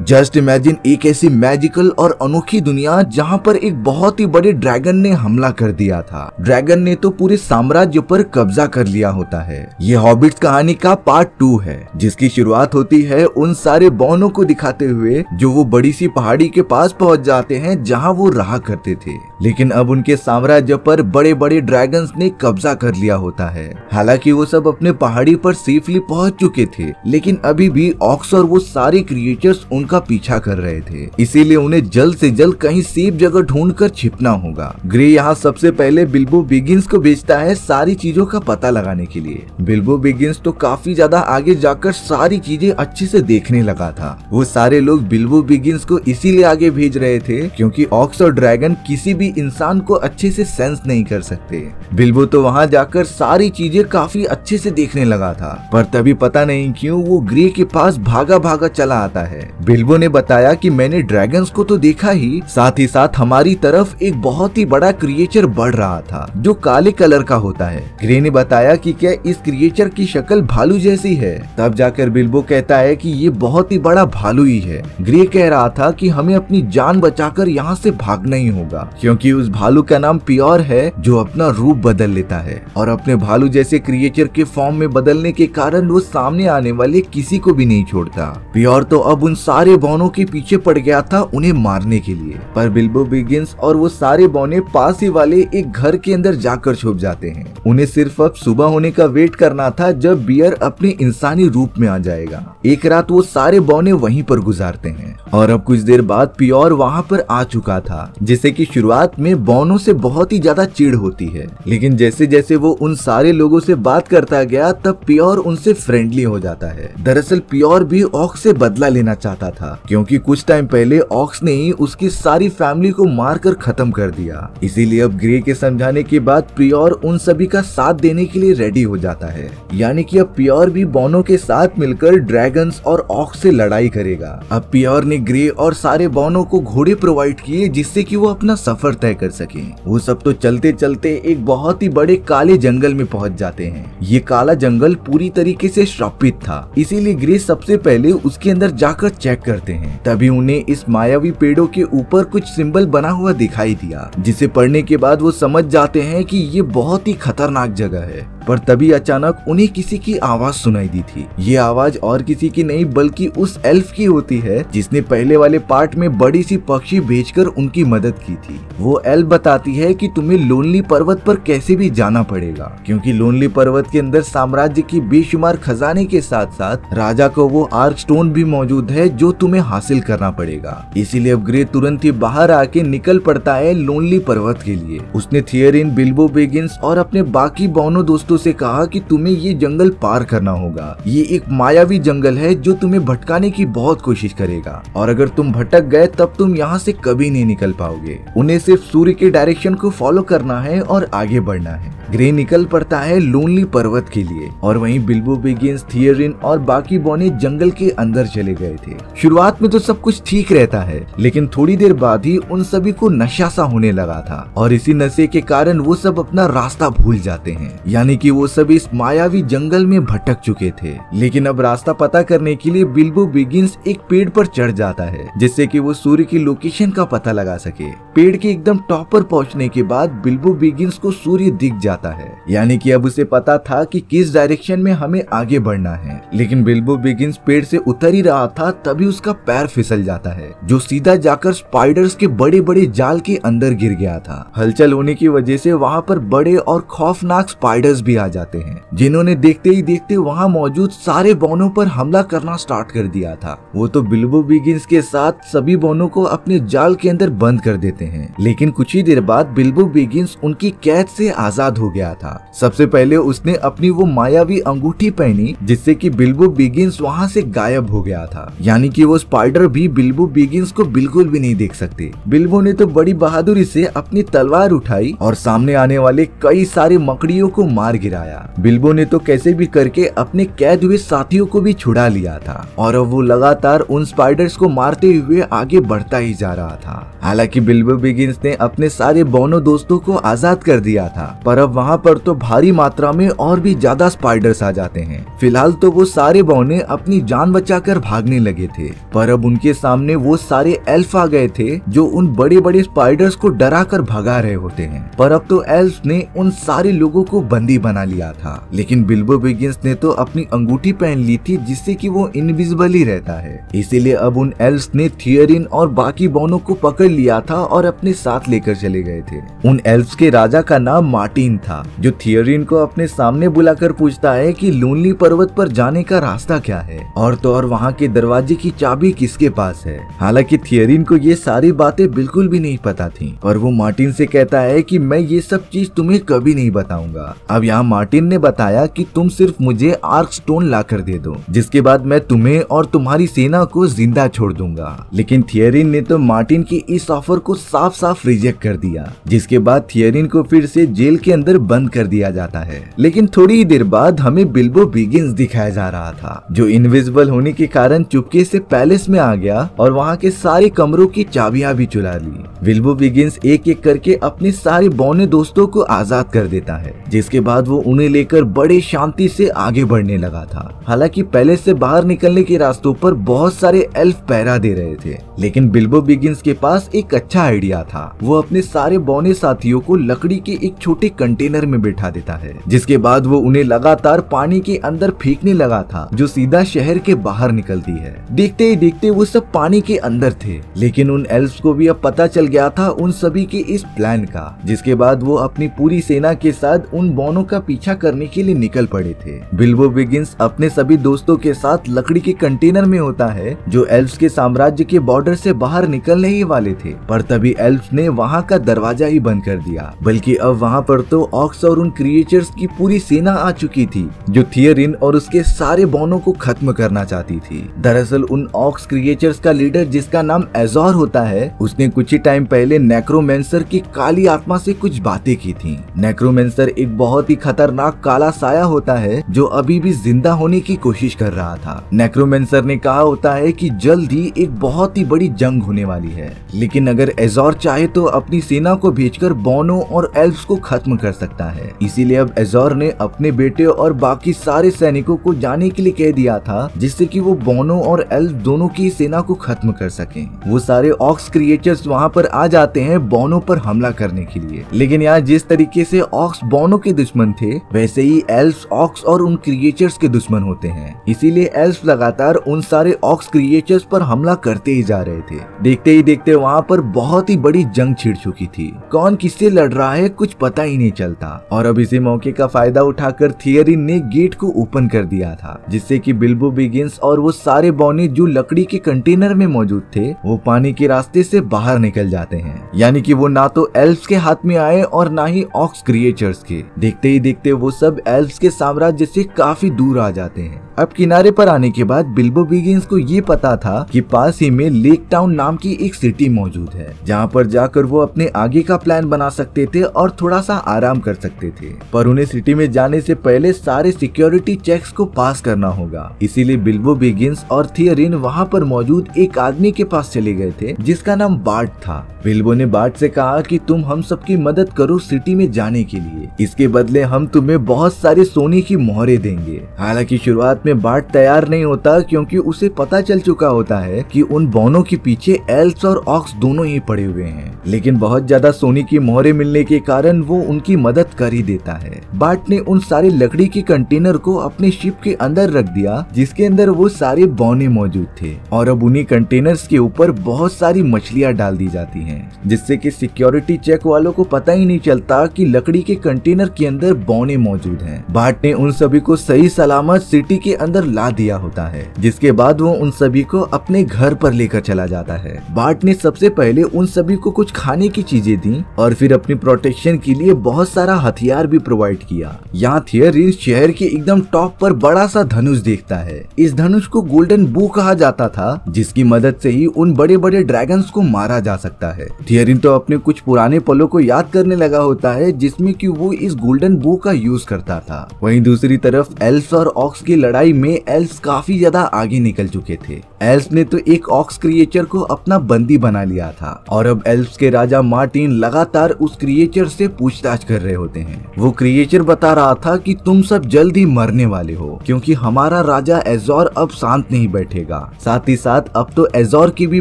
Just imagine एक ऐसी magical और अनोखी दुनिया जहाँ पर एक बहुत ही बड़े ड्रैगन ने हमला कर दिया था। ड्रैगन ने तो पूरे साम्राज्य पर कब्जा कर लिया होता है। ये हॉबिट्स कहानी का पार्ट टू है, जिसकी शुरुआत होती है उन सारे बौनों को दिखाते हुए, जो वो बड़ी सी पहाड़ी के पास पहुँच जाते हैं जहाँ वो रहा करते थे। लेकिन अब उनके साम्राज्य पर बड़े बड़े ड्रैगन ने कब्जा कर लिया होता है। हालाँकि वो सब अपने पहाड़ी पर सेफली पहुँच चुके थे, लेकिन अभी भी ऑक्स और वो सारे क्रिएचर्स उनका पीछा कर रहे थे। इसीलिए उन्हें जल्द से जल्द कहीं सेफ़ जगह ढूंढकर छिपना होगा। ग्रे यहाँ सबसे पहले बिल्बो बिगिंस को भेजता है सारी चीज़ों का पता लगाने के लिए। बिल्बो बिगिंस तो काफ़ी ज़्यादा आगे जाकर सारी चीज़ें अच्छे से देखने लगा था। वो सारे लोग बिल्बो बिगिंस को इसीलिए आगे भेज रहे थे क्योंकि ऑक्स और ड्रैगन किसी भी इंसान को अच्छे से सेंस नहीं कर सकते। बिल्बो तो वहाँ जाकर सारी चीज़ें काफ़ी अच्छे से देखने लगा था। पर तभी पता नहीं क्यों वो ग्रे के पास भागा भागा चला आता है। बिल्बो ने बताया कि मैंने ड्रैगन्स को तो देखा ही, साथ ही साथ हमारी तरफ़ एक बहुत ही बड़ा क्रिएचर बढ़ रहा था, जो काले कलर का होता है। ग्रे ने बताया कि क्या इस क्रिएचर की शक्ल भालू जैसी है। तब जाकर बिल्बो कहता है कि ये बहुत ही बड़ा भालू ही है। ग्रे कह रहा था कि हमें अपनी जान बचाकर यहाँ से भागना ही होगा, क्योंकि उस भालू का नाम प्योर है, जो अपना रूप बदल लेता है। और अपने भालू जैसे क्रिएचर के फॉर्म में बदलने के कारण वो सामने आने वाले किसी को भी नहीं छोड़ता। प्योर तो अब उन सारे बौनों के पीछे पड़ गया था उन्हें मारने के लिए। पर बिल्बो बिगिंस और वो सारे बौने पास ही वाले एक घर के अंदर जाकर छुप जाते हैं। उन्हें सिर्फ़ अब सुबह होने का वेट करना था जब बियर अपने इंसानी रूप में आ जाएगा। एक रात वो सारे बौने वहीं पर गुजारते हैं। और अब कुछ देर बाद प्योर वहाँ पर आ चुका था जिससे की शुरुआत में बौनों से बहुत ही ज़्यादा चिड़ होती है। लेकिन जैसे जैसे वो उन सारे लोगों से बात करता गया, तब प्योर उनसे फ्रेंडली हो जाता है। दरअसल प्योर भी ऑक्स से बदला लेना चाहता था, क्योंकि कुछ टाइम पहले ऑक्स ने ही उसकी सारी फैमिली को मारकर खत्म कर दिया। इसीलिए अब ग्रे के समझाने के बाद प्योर उन सभी का साथ देने के लिए रेडी हो जाता है। यानी कि अब प्योर भी बोनो के साथ मिलकर ड्रैगन्स और ऑक्स से लड़ाई करेगा। अब प्योर ने ग्रे और सारे बोनो को घोड़े प्रोवाइड किए जिससे कि वो अपना सफ़र तय कर सके। वो सब तो चलते चलते एक बहुत ही बड़े काले जंगल में पहुँच जाते हैं। ये काला जंगल पूरी तरीके से श्रापित था। इसीलिए ग्रे सबसे पहले उसके अंदर जाकर चेक करते हैं। तभी उन्हें इस मायावी पेड़ों के ऊपर कुछ सिंबल बना हुआ दिखाई दिया, जिसे पढ़ने के बाद वो समझ जाते हैं कि ये बहुत ही खतरनाक जगह है। पर तभी अचानक उन्हें किसी की आवाज़ सुनाई दी थी। ये आवाज़ और किसी की नहीं, बल्कि उस एल्फ की होती है, जिसने पहले वाले पार्ट में बड़ी सी पक्षी भेजकर उनकी मदद की थी। वो एल्फ बताती है कि तुम्हें लोनली पर्वत पर कैसे भी जाना पड़ेगा, क्योंकि लोनली पर्वत के अंदर साम्राज्य की बेशुमार खजाने के साथ साथ राजा को वो आर्क स्टोन भी मौजूद है, जो तुम्हें हासिल करना पड़ेगा। इसीलिए अब ग्रे तुरंत ही बाहर आके निकल पड़ता है लोनली पर्वत के लिए। उसने थियरिन बिल्बो बेगिंस और अपने बाकी बौनों दोस्तों से कहा कि तुम्हें ये जंगल पार करना होगा। ये एक मायावी जंगल है जो तुम्हें भटकाने की बहुत कोशिश करेगा। और अगर तुम भटक गए, तब तुम यहाँ से कभी नहीं निकल पाओगे। उन्हें सिर्फ़ सूर्य के डायरेक्शन को फॉलो करना है और आगे बढ़ना है। ग्रे निकल पड़ता है लोनली पर्वत के लिए। और वहीं बिल्बो बिगिंस, थियरिन और बाकी बोने जंगल के अंदर चले गए थे। शुरुआत में तो सब कुछ ठीक रहता है, लेकिन थोड़ी देर बाद ही उन सभी को नशा सा होने लगा था। और इसी नशे के कारण वो सब अपना रास्ता भूल जाते हैं। यानी कि वो सब इस मायावी जंगल में भटक चुके थे। लेकिन अब रास्ता पता करने के लिए बिल्बो बिगिंस एक पेड़ पर चढ़ जाता है, जिससे कि वो सूर्य की लोकेशन का पता लगा सके। पेड़ के एकदम टॉप पर पहुँचने के बाद बिल्बो बिगिंस को सूर्य दिख जाता है। यानी कि अब उसे पता था कि किस डायरेक्शन में हमें आगे बढ़ना है। लेकिन बिल्बो बिगिंस पेड़ से उतर ही रहा था, तभी उसका पैर फिसल जाता है, जो सीधा जाकर स्पाइडर्स के बड़े बड़े जाल के अंदर गिर गया था। हलचल होने की वजह से वहाँ पर बड़े और खौफनाक स्पाइडर्स भी आ जाते हैं। जिन्होंने देखते ही देखते वहाँ मौजूद सारे बौनों पर हमला करना स्टार्ट कर दिया था। वो तो बिल्बो बिगिंस के साथ सभी बौनों को अपने जाल के अंदर बंद कर देते हैं। लेकिन कुछ ही देर बाद बिल्बो बिगिंस उनकी कैद से आज़ाद हो गया था। सबसे पहले उसने अपनी वो मायावी अंगूठी पहनी, जिससे कि बिल्बो बिगिंस वहाँ से गायब हो गया था। यानी कि वो स्पाइडर भी बिल्बो बिगिंस को बिल्कुल भी नहीं देख सकते। बिल्बो ने तो बड़ी बहादुरी से अपनी तलवार उठाई और सामने आने वाले कई सारे मकड़ियों को मार गिराया। बिल्बो ने तो कैसे भी करके अपने कैद हुए साथियों को भी छुड़ा लिया था और अब वो लगातार उन स्पाइडर्स को मारते हुए आगे बढ़ता ही जा रहा था। हालाँकि बिल्बो बिगिंस ने अपने सारे बोनो दोस्तों को आज़ाद कर दिया था, पर अब वहाँ पर तो भारी मात्रा में और भी ज़्यादा स्पाइडर्स आ जाते हैं। फ़िलहाल तो वो सारे बौने अपनी जान बचाकर भागने लगे थे, पर अब उनके सामने वो सारे एल्फ आ गए थे जो उन बड़े बड़े स्पाइडर्स को डरा कर भगा रहे होते हैं। पर अब तो एल्फ ने उन सारे लोगों को बंदी बना लिया था। लेकिन बिल्बो बिगिंस ने तो अपनी अंगूठी पहन ली थी, जिससे कि वो इनविजिबल ही रहता है। इसीलिए अब उन एल्फ ने थियरिन और बाकी बोनों को पकड़ लिया था और अपने साथ लेकर चले गए थे। उन एल्फ के राजा का नाम मार्टिन था, जो थियरिन को अपने सामने बुलाकर पूछता है कि लोनली पर्वत पर जाने का रास्ता क्या है? और तो और वहाँ के दरवाजे की चाबी किसके पास है? हालाँकि थियरिन को ये सारी बातें बिल्कुल भी नहीं पता थी, और वो मार्टिन से कहता है कि मैं ये सब चीज़ तुम्हें कभी नहीं बताऊँगा। अब यहाँ मार्टिन ने बताया कि तुम सिर्फ़ मुझे आर्क स्टोन ला कर दे दो, जिसके बाद मैं तुम्हें और तुम्हारी सेना को ज़िंदा छोड़ दूँगा। लेकिन थियरिन ने तो मार्टिन की इस ऑफ़र को साफ़ साफ़ रिजेक्ट कर दिया, जिसके बाद थियरिन को फिर से जेल के अंदर बंद कर दिया जाता है। लेकिन थोड़ी ही देर बाद हमें बिल्बो बिगिंस दिखाया जा रहा था, जो इनविजिबल होने के कारण चुपके से पैलेस में आ गया और वहाँ के सारे कमरों की चाबियाँ भी चुरा ली। बिल्बो बिगिंस एक एक करके अपने सारे बौने दोस्तों को आज़ाद कर देता है, जिसके बाद वो उन्हें लेकर बड़े शांति से आगे बढ़ने लगा था। हालाँकि पैलेस से बाहर निकलने के रास्तों पर बहुत सारे एल्फ पहरा दे रहे थे, लेकिन बिल्बो बिगिंस के पास एक अच्छा आइडिया था। वो अपने सारे बौने साथियों को लकड़ी के एक छोटे कंटेनर में बैठा देता है, जिसके बाद वो उन्हें लगातार पानी के अंदर फेंकने लगा था, जो सीधा शहर के बाहर निकलती है। देखते ही देखते वो सब पानी के अंदर थे, लेकिन उन एल्फ को भी अब पता चल गया था उन सभी के इस प्लान का, जिसके बाद वो अपनी पूरी सेना के साथ उन बोनों का पीछा करने के लिए निकल पड़े थे। बिल्बो बिगिंस अपने सभी दोस्तों के साथ लकड़ी के कंटेनर में होता है, जो एल्फ के साम्राज्य के बॉर्डर से बाहर निकलने ही वाले थे। पर तभी एल्फ ने वहाँ का दरवाज़ा ही बंद कर दिया। बल्कि अब वहाँ पर तो ऑक्स और उन क्रिएचर्स की पूरी सेना आ चुकी थी, जो थियरिन और उसके सारे बोनों को खत्म करना चाहती थी। दरअसल उन ऑक्स क्रिएचर्स का लीडर जिसका नाम एजोर होता है, उसने कुछ ही टाइम पहले नेक्रोमेंसर की काली आत्मा से कुछ बातें की थी। नेक्रोमेंसर एक बहुत ही खतरनाक काला साया होता है जो अभी भी ज़िंदा होने की कोशिश कर रहा था। नेक्रोमेंसर ने कहा होता है कि जल्द ही एक बहुत ही बड़ी जंग होने वाली है। लेकिन अगर एजोर चाहे तो अपनी सेना को भेजकर बोनो और एल्फ्स को खत्म कर सकता है। इसीलिए अब एजोर ने अपने बेटे और बाकी सारे सैनिकों को जाने के लिए कह दिया था, जिससे कि वो बोनो और एल्फ दोनों की सेना को खत्म कर सके। वो सारे ऑक्स क्रिएचर्स वहाँ पर आ जाते हैं बोनो पर हमला करने के लिए। लेकिन यहाँ जिस तरीके से ऑक्स बोनो के दुश्मन थे, वैसे ही एल्फ ऑक्स और उन क्रिएचर्स के दुश्मन होते हैं। इसीलिए एल्फ लगातार उन सारे ऑक्स क्रिएचर्स पर हमला करते ही जा रहे थे। देखते ही देखते वहाँ पर बहुत ही बड़ी जंग छिड़ चुकी थी। कौन किससे लड़ रहा है, कुछ पता ही नहीं चलता। और अब इसी मौके का फ़ायदा उठाकर थियरिन ने गेट को ओपन कर दिया था, जिससे कि बिल्बो बिगिंस और वो सारे बौने जो लकड़ी के कंटेनर में मौजूद थे, वो पानी के रास्ते से बाहर निकल जाते हैं। यानी कि वो ना तो एल्फ के हाथ में आए और ना ही ऑक्स क्रिएचर्स के। देखते ही देखते वो सब एल्व्स के साम्राज्य से काफ़ी दूर आ जाते हैं। अब किनारे पर आने के बाद बिल्बो बिगिंस को ये पता था कि पास ही में लेक टाउन नाम की एक सिटी मौजूद है, जहाँ पर जाकर वो अपने आगे का प्लान बना सकते थे और थोड़ा सा आराम कर सकते थे। पर उन्हें सिटी में जाने से पहले सारे सिक्योरिटी चेक्स को पास करना होगा। इसीलिए बिल्बो बिगिंस और थियरिन वहाँ पर मौजूद एक आदमी के पास चले गए थे, जिसका नाम बार्ट था। बिल्बो ने बार्ट से कहा कि तुम हम सबकी मदद करो सिटी में जाने के लिए। इसके बदले हम तुम्हें बहुत सारे सोने की मोहरे देंगे। हालाँकि शुरुआत में बार्ट तैयार नहीं होता क्योंकि उसे पता चल चुका होता है कि उन बोनों के पीछे एल्स और ऑक्स दोनों ही पड़े हुए हैं। लेकिन बहुत ज़्यादा सोने की मोहरे मिलने के कारण वो उनकी मदद कर ही देता है। बार्ट ने उन सारे लकड़ी के कंटेनर को अपने शिप के अंदर रख दिया, जिसके अंदर वो सारे बौने मौजूद थे। और अब उन्हीं कंटेनर्स के ऊपर बहुत सारी मछलियाँ डाल दी जाती हैं, जिससे कि सिक्योरिटी चेक वालों को पता ही नहीं चलता कि लकड़ी के कंटेनर के अंदर बौने मौजूद हैं। बाट ने उन सभी को सही सलामत सिटी के अंदर ला दिया होता है, जिसके बाद वो उन सभी को अपने घर पर लेकर चला जाता है। बार्ट ने सबसे पहले उन सभी को कुछ खाने की चीज़ें दी और फिर अपनी प्रोटेक्शन के लिए बहुत सारा हथियार भी प्रोवाइड किया। यहाँ थियरिन शहर के एकदम टॉप पर बड़ा सा धनुष देखता है। इस धनुष को गोल्डन बू कहा जाता था, जिसकी मदद से ही उन बड़े बड़े ड्रैगन को मारा जा सकता है। थियरिन तो अपने कुछ पुराने पलों को याद करने लगा होता है, जिसमें की वो इस गोल्डन बू का यूज़ करता था। वही दूसरी तरफ़ एल्स और ऑक्स की लड़ाई में एल्स काफ़ी ज़्यादा आगे निकल चुके थे। एल्स ने तो एक ऑक्स क्रिएचर को अपना बंदी बना लिया था। और अब एल्स के राजा मार्टिन लगातार उस क्रिएचर से पूछताछ कर रहे होते हैं। वो क्रिएचर बता रहा था कि तुम सब जल्द ही मरने वाले हो, क्योंकि हमारा राजा एजोर अब शांत नहीं बैठेगा। साथ ही साथ अब तो एजोर के भी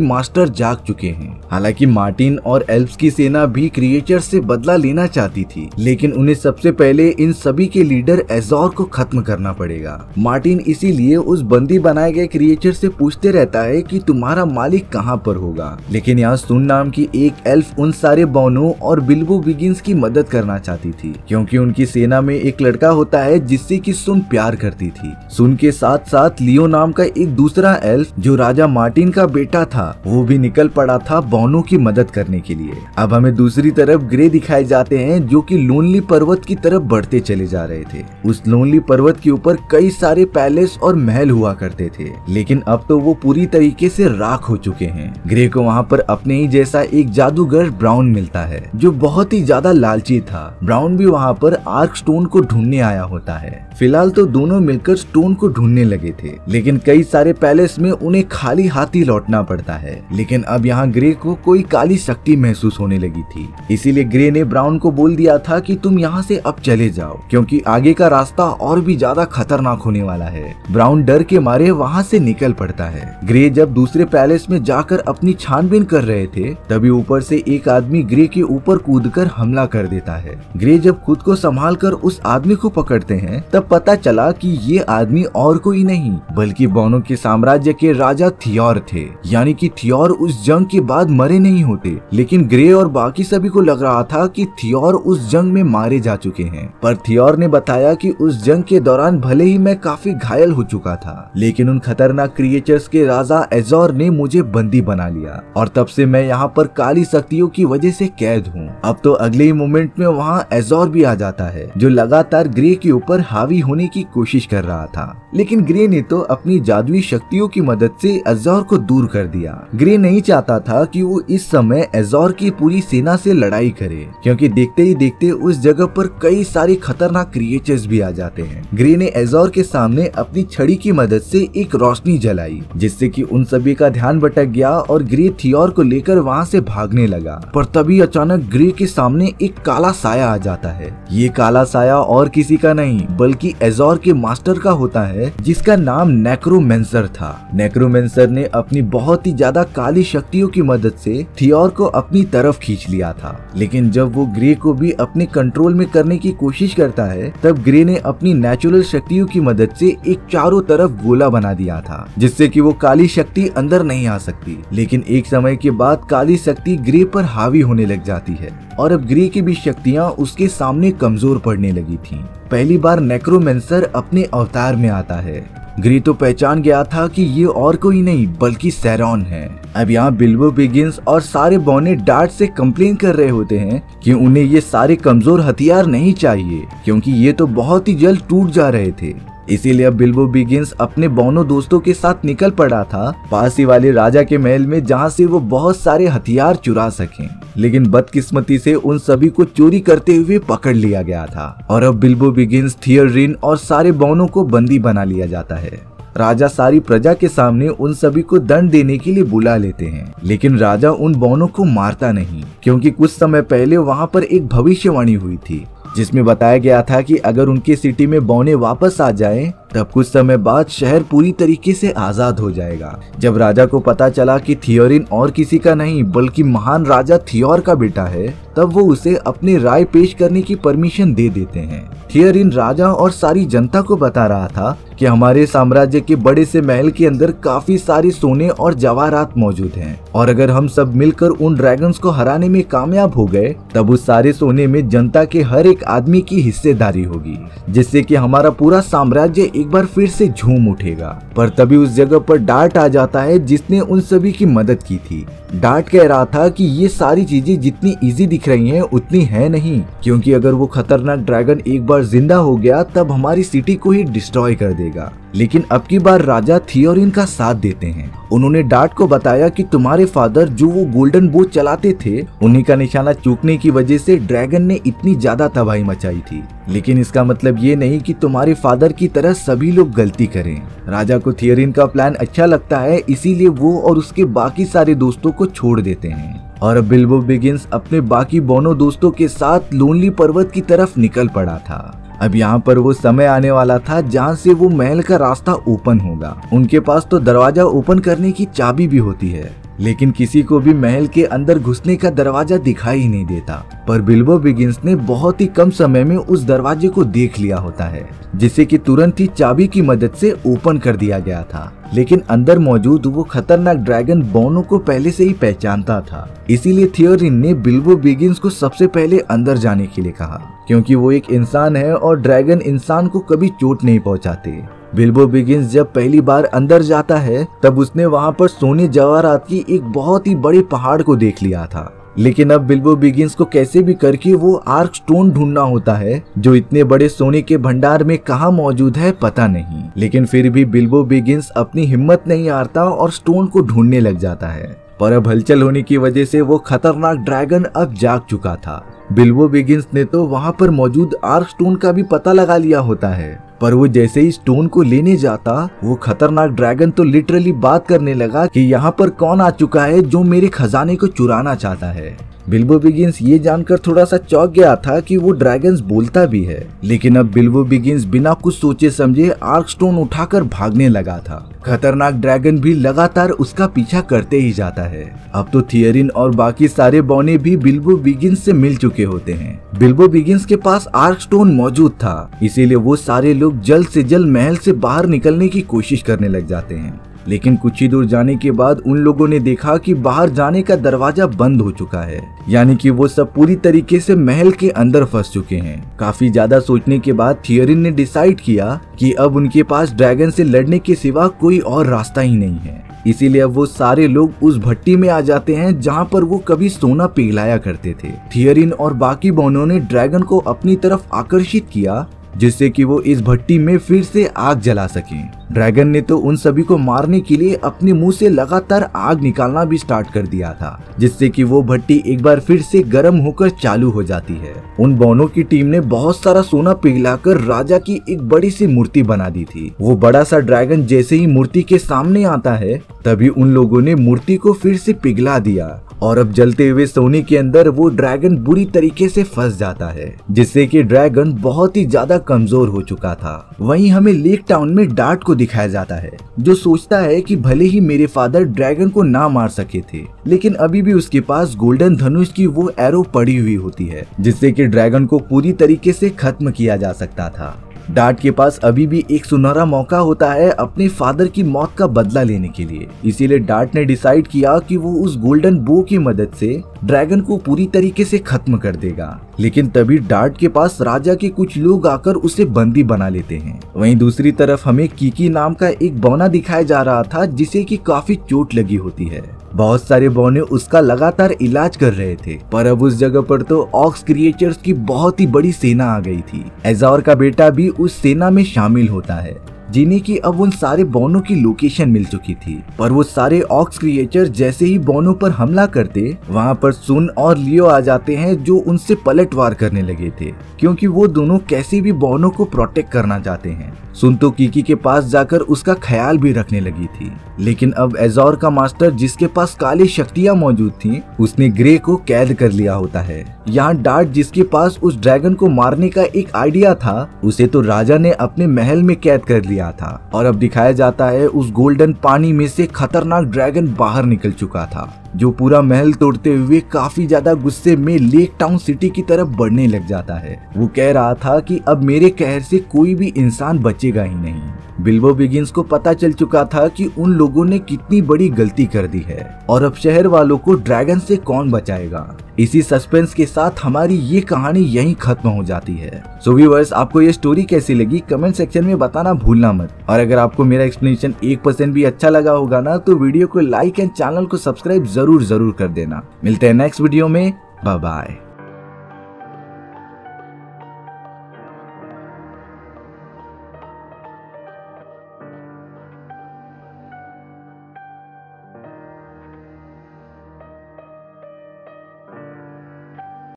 मास्टर जाग चुके हैं। हालाँकि मार्टिन और एल्प्स की सेना भी क्रिएचर से बदला लेना चाहती थी, लेकिन उन्हें सबसे पहले इन सभी के लीडर एजोर को खत्म करना पड़ेगा। मार्टिन इसीलिए उस बंदी बनाए गए क्रिएचर से पूछते रहता है कि तुम्हारा मालिक कहाँ पर होगा। लेकिन यहाँ सुन नाम की एक एल्फ उन सारे बौनों और बिल्बो बिगिंस की मदद करना चाहती थी, क्योंकि उनकी सेना में एक लड़का होता है जिससे कि सुन प्यार करती थी। सुन के साथ साथ लियो नाम का एक दूसरा एल्फ जो राजा मार्टिन का बेटा था, वो भी निकल पड़ा था बौनों की मदद करने के लिए। अब हमें दूसरी तरफ़ ग्रे दिखाए जाते हैं, जो कि लोनली पर्वत की तरफ़ बढ़ते चले जा रहे थे। उस लोनली पर्वत के ऊपर कई सारे पैलेस और महल हुआ करते थे, लेकिन अब तो वो पूरी तरीके से राख हो चुके हैं। ग्रे को वहाँ पर अपने ही जैसा एक जादूगर ब्राउन मिलता है, जो बहुत ही ज़्यादा लालची था। ब्राउन भी वहाँ पर आर्क स्टोन को ढूँढने आया होता है। फ़िलहाल तो दोनों मिलकर स्टोन को ढूँढने लगे थे, लेकिन कई सारे पैलेस में उन्हें खाली हाथी लौटना पड़ता है। लेकिन अब यहाँ ग्रे को कोई काली शक्ति महसूस होने लगी थी। इसीलिए ग्रे ने ब्राउन को बोल दिया था कि तुम यहाँ से अब चले जाओ, क्योंकि आगे का रास्ता और भी ज़्यादा खतरनाक होने वाला है। ब्राउन डर के मारे वहाँ से निकल पड़ता है। ग्रे जब दूसरे पैलेस में जाकर अपनी छानबीन कर रहे थे, तभी ऊपर से एक आदमी ग्रे के ऊपर कूदकर हमला कर देता है। ग्रे जब खुद को संभाल कर उस आदमी को पकड़ते हैं, तब पता चला कि ये आदमी और कोई नहीं, बल्कि बोनो के साम्राज्य के राजा थियोर थे। यानी कि थियोर उस जंग के बाद मरे नहीं होते, लेकिन ग्रे और बाकी सभी को लग रहा था कि थियोर उस जंग में मारे जा चुके हैं। पर थियोर ने बताया कि उस जंग के दौरान भले ही मैं काफ़ी घायल हो चुका था। लेकिन उन खतरनाक क्रिएचर्स के राजा एजोर ने मुझे बंदी बना लिया और तब से मैं यहाँ पर काली शक्तियों की वजह से कैद हूँ। अब तो अगले ही मोमेंट में वहाँ एजोर भी आ जाता है, जो लगातार ग्रे के ऊपर हावी होने की कोशिश कर रहा था। लेकिन ग्रे ने तो अपनी जादुई शक्तियों की मदद से एजोर को दूर कर दिया। ग्रे नहीं चाहता था कि वो इस समय एजोर की पूरी सेना से लड़ाई करे, क्योंकि देखते ही देखते उस जगह पर कई सारे खतरनाक क्रिएचर्स भी आ जाते हैं। ग्रे ने एजोर के सामने अपनी छड़ी की मदद से एक रोशनी जलाई, जिससे कि उन सभी का ध्यान भटक गया और ग्रे थियोर को लेकर वहाँ से भागने लगा। पर तभी अचानक ग्रे के सामने एक काला साया आ जाता है। ये काला साया और किसी का नहीं, बल्कि एजोर के मास्टर का होता है, जिसका नाम नेक्रोमेंसर था। नेक्रोमेंसर ने अपनी बहुत ही ज़्यादा काली शक्तियों की मदद से थियोर को अपनी तरफ़ खींच लिया था। लेकिन जब वो ग्रे को भी अपने कंट्रोल में करने की कोशिश करता है, तब ग्रे ने अपनी नेचुरल शक्तियों की मदद से एक चारों तरफ़ गोला बना दिया था, जिससे कि वो काली शक्ति अंदर नहीं आ सकती। लेकिन एक समय के बाद काली शक्ति ग्रे पर हावी होने लग जाती है, और अब ग्रे की भी शक्तियाँ उसके सामने कमज़ोर पड़ने लगी थी। पहली बार नेक्रोमेंसर अपने अवतार में आता है। ग्री तो पहचान गया था कि ये और कोई नहीं, बल्कि सैरॉन है। अब यहाँ बिल्बो बिगिंस और सारे बौने डार्ट से कंप्लेन कर रहे होते हैं कि उन्हें ये सारे कमज़ोर हथियार नहीं चाहिए, क्योंकि ये तो बहुत ही जल्द टूट जा रहे थे। इसीलिए बिल्बो बिगिंस अपने बौनो दोस्तों के साथ निकल पड़ा था पास ही वाले राजा के महल में जहाँ से वो बहुत सारे हथियार चुरा सके। लेकिन बदकिस्मती से उन सभी को चोरी करते हुए पकड़ लिया गया था। और अब बिल्बो बिगिंस, थियर और सारे बौनों को बंदी बना लिया जाता है। राजा सारी प्रजा के सामने उन सभी को दंड देने के लिए बुला लेते हैं। लेकिन राजा उन बौनों को मारता नहीं, क्योंकि कुछ समय पहले वहाँ पर एक भविष्यवाणी हुई थी। जिसमें बताया गया था कि अगर उनकी सिटी में बौने वापस आ जाएँ तब कुछ समय बाद शहर पूरी तरीके से आज़ाद हो जाएगा। जब राजा को पता चला कि थियोरिन और किसी का नहीं, बल्कि महान राजा थियोर का बेटा है, तब वो उसे अपने राय पेश करने की परमिशन दे देते हैं। थियोरिन राजा और सारी जनता को बता रहा था कि हमारे साम्राज्य के बड़े से महल के अंदर काफ़ी सारे सोने और जवाहरात मौजूद हैं। और अगर हम सब मिलकर उन ड्रैगन्स को हराने में कामयाब हो गए, तब उस सारे सोने में जनता के हर एक आदमी की हिस्सेदारी होगी, जिससे कि हमारा पूरा साम्राज्य एक बार फिर से झूम उठेगा। पर तभी उस जगह पर डार्ट आ जाता है जिसने उन सभी की मदद की थी। डार्ट कह रहा था कि ये सारी चीज़ें जितनी इजी दिख रही हैं, उतनी है नहीं। क्योंकि अगर वो खतरनाक ड्रैगन एक बार ज़िंदा हो गया, तब हमारी सिटी को ही डिस्ट्रॉय कर देगा। लेकिन अब की बार राजा थियोरिन का साथ देते हैं। उन्होंने डार्ट को बताया कि तुम्हारे फादर जो वो गोल्डन बोट चलाते थे, उन्हीं का निशाना चूकने की वजह से ड्रैगन ने इतनी ज़्यादा तबाही मचाई थी। लेकिन इसका मतलब ये नहीं कि तुम्हारे फादर की तरह सभी लोग गलती करें। राजा को थियोरिन का प्लान अच्छा लगता है, इसीलिए वो और उसके बाकी सारे दोस्तों को छोड़ देते हैं। और बिल्बो बिगिंस अपने बाकी बोनो दोस्तों के साथ लोनली पर्वत की तरफ़ निकल पड़ा था। अब यहाँ पर वो समय आने वाला था जहाँ से वो महल का रास्ता ओपन होगा। उनके पास तो दरवाज़ा ओपन करने की चाबी भी होती है। लेकिन किसी को भी महल के अंदर घुसने का दरवाज़ा दिखाई ही नहीं देता। पर बिल्बो बिगिंस ने बहुत ही कम समय में उस दरवाजे को देख लिया होता है, जिसे कि तुरंत ही चाबी की मदद से ओपन कर दिया गया था। लेकिन अंदर मौजूद वो खतरनाक ड्रैगन बोनो को पहले से ही पहचानता था। इसीलिए थियोरिन ने बिल्बो बिगिंस को सबसे पहले अंदर जाने के लिए कहा, क्योंकि वो एक इंसान है और ड्रैगन इंसान को कभी चोट नहीं पहुंचाते। बिल्बो बिगिंस जब पहली बार अंदर जाता है, तब उसने वहाँ पर सोने जवाहरात की एक बहुत ही बड़े पहाड़ को देख लिया था। लेकिन अब बिल्बो बिगिंस को कैसे भी करके वो आर्क स्टोन ढूंढना होता है, जो इतने बड़े सोने के भंडार में कहा मौजूद है, पता नहीं। लेकिन फिर भी बिल्बो बिगिंस अपनी हिम्मत नहीं हारता और स्टोन को ढूँढने लग जाता है। पर अब हलचल होने की वजह से वो खतरनाक ड्रैगन अब जाग चुका था। बिल्बो बिगिंस ने तो वहाँ पर मौजूद आर्क स्टोन का भी पता लगा लिया होता है। पर वो जैसे ही स्टोन को लेने जाता, वो खतरनाक ड्रैगन तो लिटरली बात करने लगा कि यहाँ पर कौन आ चुका है जो मेरे खजाने को चुराना चाहता है। बिल्बो बिगिंस ये जानकर थोड़ा सा चौक गया था कि वो ड्रैगन्स बोलता भी है। लेकिन अब बिल्बो बिगिंस बिना कुछ सोचे समझे आर्क स्टोन उठाकर भागने लगा था। खतरनाक ड्रैगन भी लगातार उसका पीछा करते ही जाता है। अब तो थियरिन और बाकी सारे बौने भी बिल्बो बिगिंस से मिल चुके होते हैं। बिल्बो बिगिंस के पास आर्क स्टोन मौजूद था। इसीलिए वो सारे लोग जल्द से जल्द महल से बाहर निकलने की कोशिश करने लग जाते हैं। लेकिन कुछ ही दूर जाने के बाद उन लोगों ने देखा कि बाहर जाने का दरवाज़ा बंद हो चुका है। यानी कि वो सब पूरी तरीके से महल के अंदर फंस चुके हैं। काफ़ी ज़्यादा सोचने के बाद थियरिन ने डिसाइड किया कि अब उनके पास ड्रैगन से लड़ने के सिवा कोई और रास्ता ही नहीं है। इसीलिए अब वो सारे लोग उस भट्टी में आ जाते हैं जहाँ पर वो कभी सोना पिघलाया करते थे। थियरिन और बाकी बोनों ने ड्रैगन को अपनी तरफ़ आकर्षित किया जिससे कि वो इस भट्टी में फिर से आग जला सके। ड्रैगन ने तो उन सभी को मारने के लिए अपने मुँह से लगातार आग निकालना भी स्टार्ट कर दिया था, जिससे कि वो भट्टी एक बार फिर से गर्म होकर चालू हो जाती है। उन बोनों की टीम ने बहुत सारा सोना पिघलाकर राजा की एक बड़ी सी मूर्ति बना दी थी। वो बड़ा सा ड्रैगन जैसे ही मूर्ति के सामने आता है, तभी उन लोगों ने मूर्ति को फिर से पिघला दिया। और अब जलते हुए सोने के अंदर वो ड्रैगन बुरी तरीके से फंस जाता है, जिससे कि ड्रैगन बहुत ही ज़्यादा कमज़ोर हो चुका था। वहीं हमें लेक टाउन में डार्ट को दिखाया जाता है, जो सोचता है कि भले ही मेरे फादर ड्रैगन को ना मार सके थे, लेकिन अभी भी उसके पास गोल्डन धनुष की वो एरो पड़ी हुई होती है, जिससे की ड्रैगन को पूरी तरीके से खत्म किया जा सकता था। डार्ट के पास अभी भी एक सुनहरा मौका होता है अपने फादर की मौत का बदला लेने के लिए। इसीलिए डार्ट ने डिसाइड किया कि वो उस गोल्डन बो की मदद से ड्रैगन को पूरी तरीके से खत्म कर देगा। लेकिन तभी डार्ट के पास राजा के कुछ लोग आकर उसे बंदी बना लेते हैं। वहीं दूसरी तरफ़ हमें कीकी नाम का एक बौना दिखाया जा रहा था, जिसे की काफ़ी चोट लगी होती है। बहुत सारे बौने उसका लगातार इलाज कर रहे थे। पर अब उस जगह पर तो ऑक्स क्रिएचर्स की बहुत ही बड़ी सेना आ गई थी। एजॉर का बेटा भी उस सेना में शामिल होता है। जिन्हें की अब उन सारे बोनों की लोकेशन मिल चुकी थी। पर वो सारे ऑक्स क्रिएचर जैसे ही बोनों पर हमला करते, वहाँ पर सुन और लियो आ जाते हैं जो उनसे पलटवार करने लगे थे, क्योंकि वो दोनों कैसे भी बोनों को प्रोटेक्ट करना चाहते हैं। सुन तो कीकी के पास जाकर उसका ख्याल भी रखने लगी थी। लेकिन अब एजोर का मास्टर जिसके पास काली शक्तियाँ मौजूद थी, उसने ग्रे को कैद कर लिया होता है। यहाँ डार्ट जिसके पास उस ड्रैगन को मारने का एक आइडिया था, उसे तो राजा ने अपने महल में कैद कर लिया। था और अब दिखाया जाता है उस गोल्डन पानी में से खतरनाक ड्रैगन बाहर निकल चुका था। जो पूरा महल तोड़ते हुए काफ़ी ज़्यादा गुस्से में लेक टाउन सिटी की तरफ़ बढ़ने लग जाता है। वो कह रहा था कि अब मेरे कहर से कोई भी इंसान बचेगा ही नहीं। बिल्बो बिगिंस को पता चल चुका था कि उन लोगों ने कितनी बड़ी गलती कर दी है। और अब शहर वालों को ड्रैगन से कौन बचाएगा? इसी सस्पेंस के साथ हमारी ये कहानी यहीं खत्म हो जाती है। सो so व्यूअर्स आपको ये स्टोरी कैसी लगी? कमेंट सेक्शन में बताना भूलना मत। और अगर आपको मेरा एक्सप्लेनेशन एक परसेंट भी अच्छा लगा होगा ना तो वीडियो को लाइक एंड चैनल को सब्सक्राइब ज़रूर ज़रूर ज़रूर कर देना। मिलते हैं नेक्स्ट वीडियो में। Bye bye